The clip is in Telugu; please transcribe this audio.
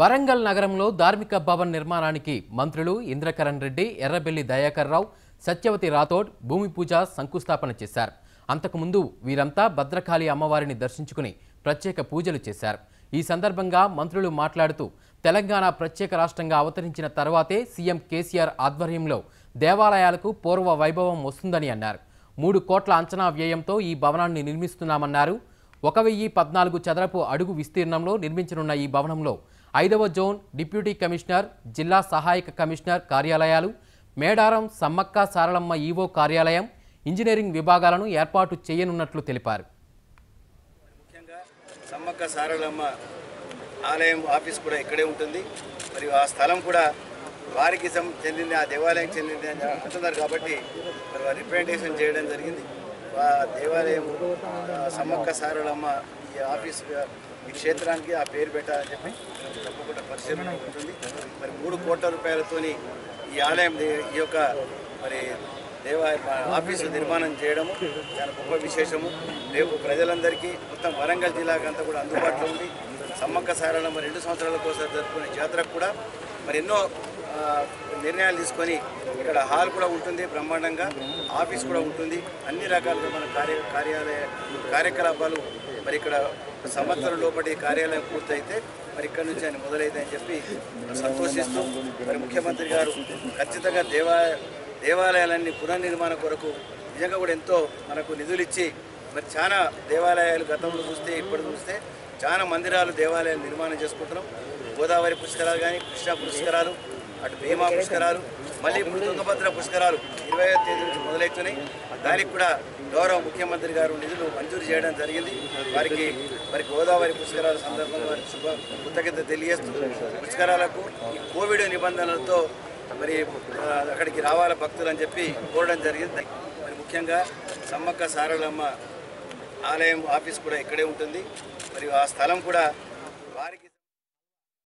వరంగల్ నగరంలో ధార్మిక భవన్ నిర్మాణానికి మంత్రులు ఇంద్రకరణ్ రెడ్డి ఎర్రబెల్లి దయాకర్ రావు సత్యవతి రాథోడ్ భూమి పూజ శంకుస్థాపన చేశారు. అంతకుముందు వీరంతా భద్రకాళి అమ్మవారిని దర్శించుకుని ప్రత్యేక పూజలు చేశారు. ఈ సందర్భంగా మంత్రులు మాట్లాడుతూ తెలంగాణ ప్రత్యేక రాష్ట్రంగా అవతరించిన తర్వాతే సీఎం కేసీఆర్ ఆధ్వర్యంలో దేవాలయాలకు పూర్వ వైభవం వస్తుందని అన్నారు. మూడు కోట్ల అంచనా వ్యయంతో ఈ భవనాన్ని నిర్మిస్తున్నామన్నారు. ఒక వెయ్యి పద్నాలుగు చదరపు అడుగు విస్తీర్ణంలో నిర్మించనున్న ఈ భవనంలో ఐదవ జోన్ డిప్యూటీ కమిషనర్ జిల్లా సహాయక కమిషనర్ కార్యాలయాలు మేడారం సమ్మక్క సారలమ్మ ఈవో కార్యాలయం ఇంజనీరింగ్ విభాగాలను ఏర్పాటు చేయనున్నట్లు తెలిపారు. సమ్మక్క సారలమ్మ ఆలయం ఆఫీస్ కూడా ఇక్కడే ఉంటుంది. మరియు ఆ స్థలం కూడా వారికి చెందింది ఆ దేవాలయం చెందింది అని అంటున్నారు కాబట్టి మరి రిప్రజెంటేషన్ చేయడం జరిగింది. దేవాలయం సమ్మక్క సారలమ్మ ఈ ఆఫీస్ ఈ క్షేత్రానికి ఆ పేరు పెట్టాలని చెప్పి తప్పకుండా పరిశీలన ఉంటుంది. మరి మూడు కోట్ల రూపాయలతోని ఈ ఆలయం ఈ యొక్క మరి దేవా ఆఫీసు నిర్మాణం చేయడము చాలా గొప్ప విశేషము. రేపు ప్రజలందరికీ మొత్తం వరంగల్ జిల్లాకు అంతా కూడా అందుబాటులో ఉంది. సమ్మక్క సారలమ్మ రెండు సంవత్సరాల కోసం జరుపుకునే జాతరకు కూడా మరి ఎన్నో నిర్ణయాలు తీసుకొని ఇక్కడ హాల్ కూడా ఉంటుంది బ్రహ్మాండంగా ఆఫీస్ కూడా ఉంటుంది. అన్ని రకాలుగా మన కార్య కార్యాలయ కార్యకలాపాలు మరి ఇక్కడ సంవత్సరం లోపటి కార్యాలయం పూర్తయితే మరి ఇక్కడ నుంచి ఆయన మొదలైతే అని చెప్పి సంతోషిస్తూ మరి ముఖ్యమంత్రి గారు ఖచ్చితంగా దేవా దేవాలయాలన్నీ పునర్నిర్మాణ కొరకు నిజంగా కూడా ఎంతో మనకు నిధులు ఇచ్చి మరి చాలా దేవాలయాలు గతంలో చూస్తే ఇప్పుడు చూస్తే చాలా మందిరాలు దేవాలయాలు నిర్మాణం చేసుకుంటున్నాం. గోదావరి పుష్కరాలు కానీ కృష్ణా పుష్కరాలు అటు భీమా పుష్కరాలు మళ్ళీ ఇప్పుడు తుంగభద్ర పుష్కరాలు ఇరవై తేదీ నుంచి మొదలవుతున్నాయి. దానికి కూడా గౌరవ ముఖ్యమంత్రి గారు నిధులు మంజూరు చేయడం జరిగింది. వారికి మరి గోదావరి పుష్కరాల సందర్భంగా వారికి శుభ కృతజ్ఞత తెలియజేస్తూ పుష్కరాలకు ఈ కోవిడ్ నిబంధనలతో మరి అక్కడికి రావాల భక్తులు అని చెప్పి కోరడం జరిగింది. మరి ముఖ్యంగా సమ్మక్క సారలమ్మ ఆలయం ఆఫీస్ కూడా ఇక్కడే ఉంటుంది. మరియు ఆ స్థలం కూడా వారికి